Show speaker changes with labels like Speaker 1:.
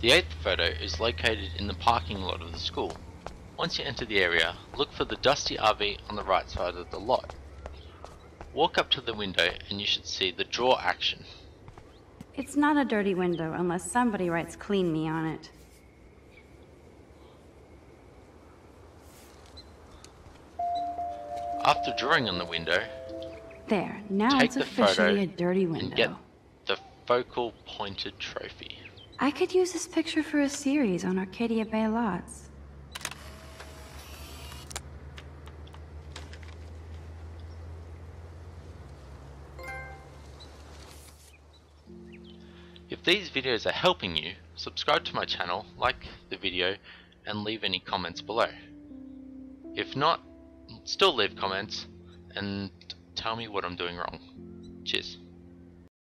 Speaker 1: The eighth photo is located in the parking lot of the school. Once you enter the area, look for the dusty RV on the right side of the lot. Walk up to the window and you should see the draw action.
Speaker 2: It's not a dirty window unless somebody writes clean me on it.
Speaker 1: After drawing on the window,
Speaker 2: There, now
Speaker 1: take
Speaker 2: it's
Speaker 1: the photo
Speaker 2: officially a dirty window.
Speaker 1: and get the focal pointed trophy.
Speaker 2: I could use this picture for a series on Arcadia Bay lots.
Speaker 1: If these videos are helping you, subscribe to my channel, like the video, and leave any comments below. If not, still leave comments and tell me what I'm doing wrong. Cheers.